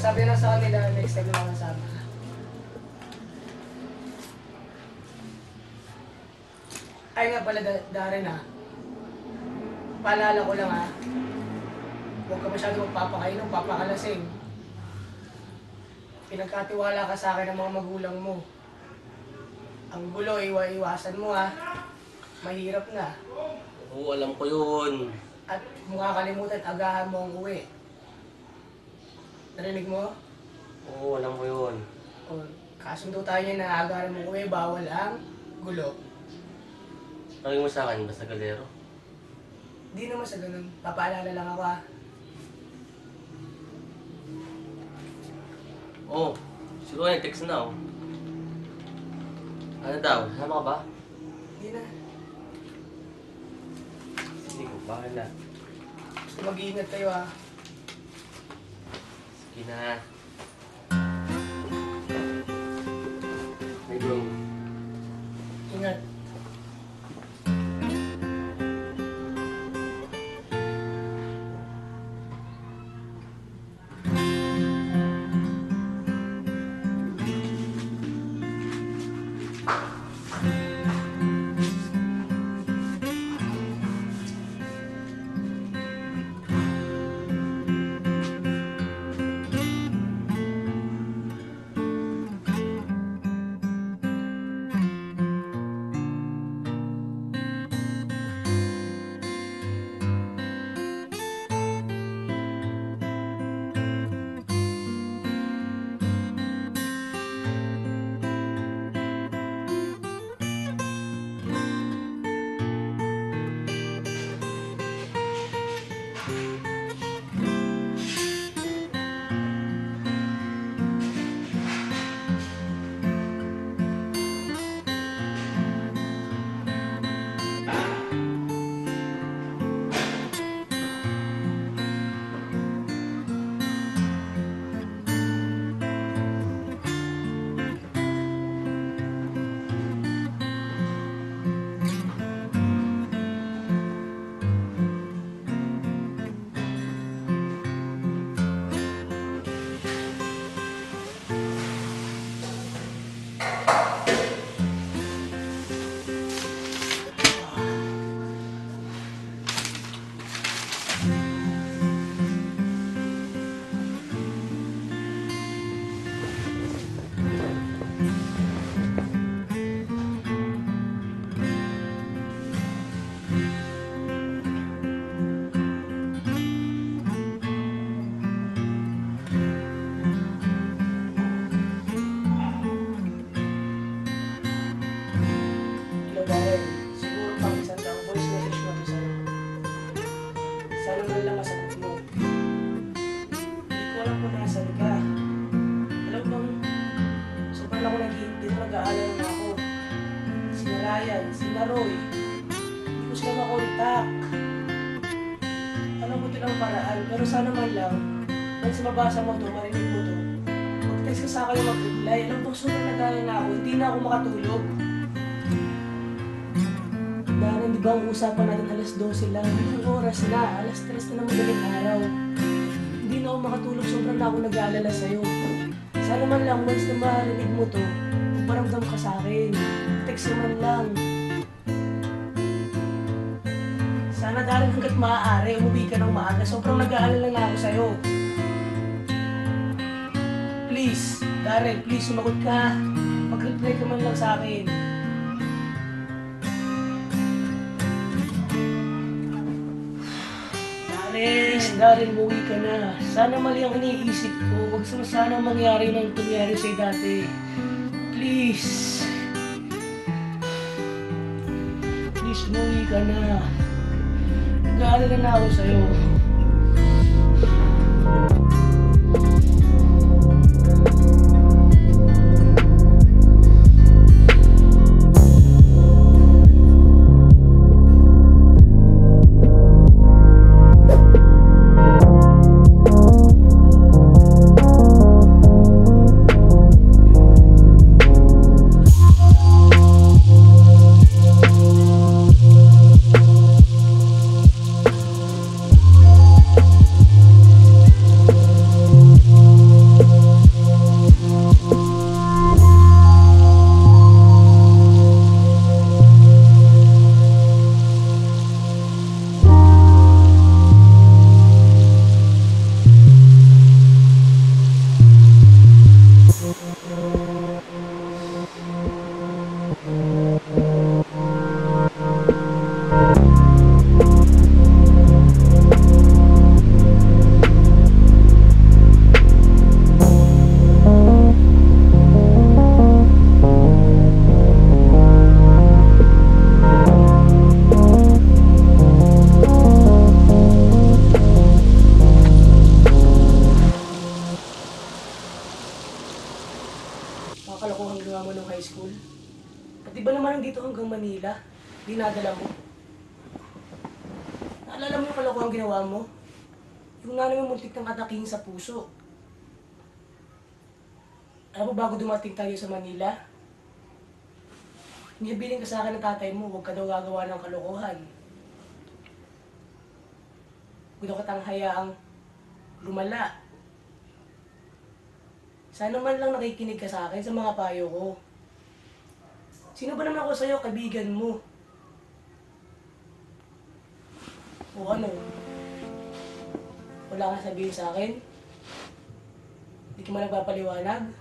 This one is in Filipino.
next time na kasama. Ay nga pala, Da- Darren ha. Paalala ko lang ha. Huwag ka masyado magpapakainom, papakalasing. Pinagkatiwala ka sa akin ng mga magulang mo. Ang gulo, iwa-iwasan mo ha. Mahirap na. Oo, alam ko yun. At mukha kalimutan, agahan mo ang uwi. Narinig mo? Oo, alam ko yun. O, kasundo tayo niya na agahan mo ang uwi, bawal ang gulo. Tawagin mo sa akin, basta galero. Di naman sa ganun. Papaalala lang ako ha. Oo, siguro yung text na oh. Ano daw, sama ka ba? Hindi na. Hindi ko, bahala. Gusto mag-iingat kayo ha. Kina. Hay đường. Nhanh sobrang ako naghihintay na nag-aalala na ako. Si Narayan, si Naroy. Hindi ko sila makontak. Alam ko ito paraan, pero sana man lang, once mabasa mo to, marinig mo to, mag-text ka sa akin mag-reply. Alam bang sobrang nag-aalala na ako, hindi na ako makatulog. Darren, di ba ang usapan natin alas 12 lang? Anong oras na? Alas 3 na ng madaling araw. Hindi na ako makatulog, sobrang na ako nag-aalala sa'yo. Sana man lang, once na marinig mo to, magparamdam ka sa akin. Text mo man lang. Sana Darren, hanggat maaari, umuwi ka ng maaga. Sobrang nag-aalala na ako sa'yo. Please, Darren, please, sumagot ka. Mag-reply ka man lang sa akin. Darren, Darren, buwi ka na. Sana mali ang iniisip ko. Huwag sana sana mangyari ng nangyari sa'yo dati. Please. Please, buwi ka na. Nag-aalala na ako sa'yo. High school? At di ba naman nandito hanggang Manila? Dinadala mo? Naalala mo yung kalokohan ginawa mo? Yung nga naman muntik ng ataking sa puso. Alam mo, bago dumating tayo sa Manila, Niyabiling ka sa akin ng tatay mo, huwag ka daw gagawa ng kalokohan. Huwag daw kitang hayaang lumala. Sana man lang nakikinig ka sa akin sa mga payo ko. Sino ba naman ako sa'yo, kaibigan mo? O ano? Wala kang sabihin sa akin? Hindi ka man nagpapaliwanag?